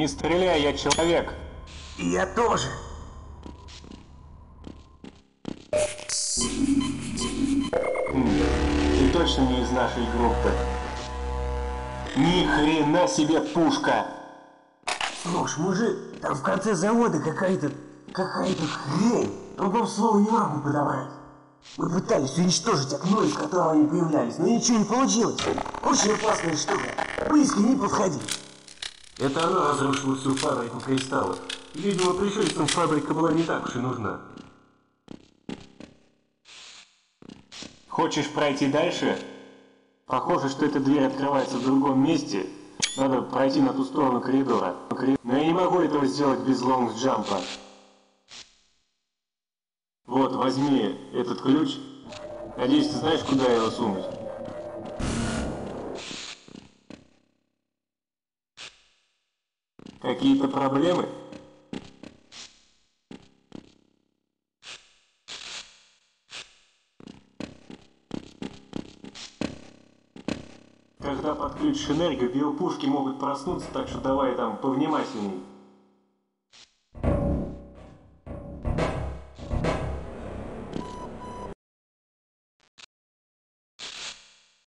Не стреляй, я человек. Я тоже. Ты точно не из нашей группы. Ни хрена себе пушка! Слушай, мужик, там в конце завода какая-то... какая-то хрень. Другого слова не могу подобрать. Мы пытались уничтожить окно, из которого они появлялись, но ничего не получилось. Очень опасная штука. Близко не подходи. Это она разрушила всю фабрику кристаллов. Видимо, пришельцам фабрика была не так уж и нужна. Хочешь пройти дальше? Похоже, что эта дверь открывается в другом месте. Надо пройти на ту сторону коридора. Но я не могу этого сделать без лонгс-джампа. Вот, возьми этот ключ. Надеюсь, ты знаешь, куда его сунуть. Какие-то проблемы? Когда подключишь энергию, биопушки могут проснуться, так что давай там повнимательней.